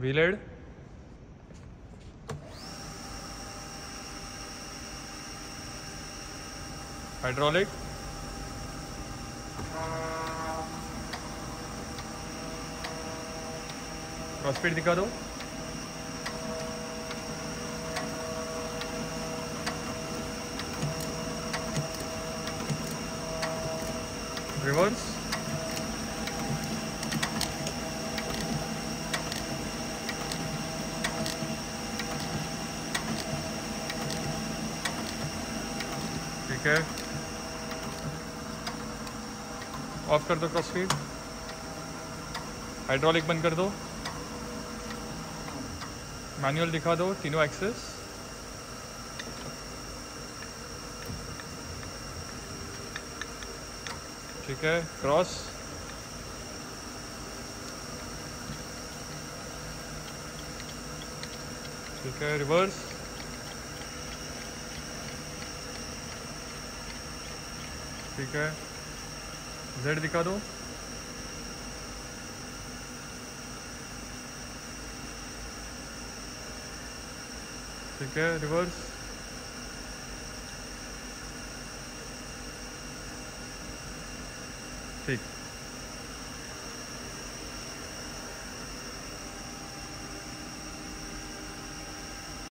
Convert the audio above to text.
व्हीलेड hydraulic. CrossFit दिखा दो। Reverse. ठीक है। ऑफ़ कर दो क्रॉस फ़ीड हाइड्रोलिक बंद कर दो। मैनुअल दिखा दो, तीनों एक्सेस ठीक है क्रॉस ठीक है रिवर्स ठीक है। जेड दिखा दो। ठीक है रिवर्स ठीक।